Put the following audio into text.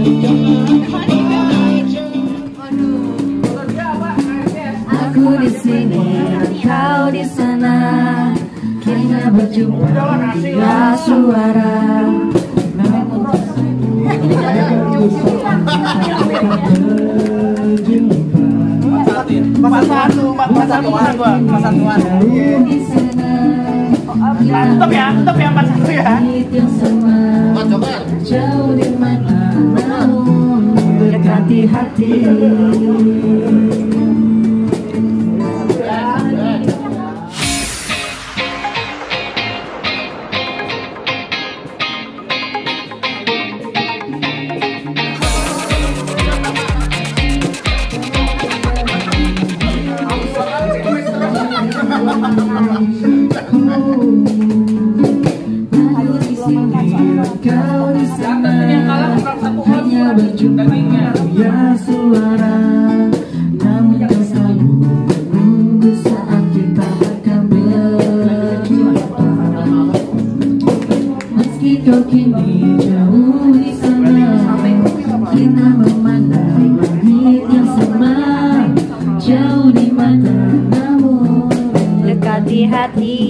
Aku di sini, kau di sana. Kita berjumpa via suara. Namun Empat satu, empat satu, empat satu, empat satu, empat satu, Nah, ya, satu, ya 41 ya. Jauh di mana? Dekati hati. Kau kini jauh di sana, kita memandang langit yang sama. Jauh di mana, namun dekati hati.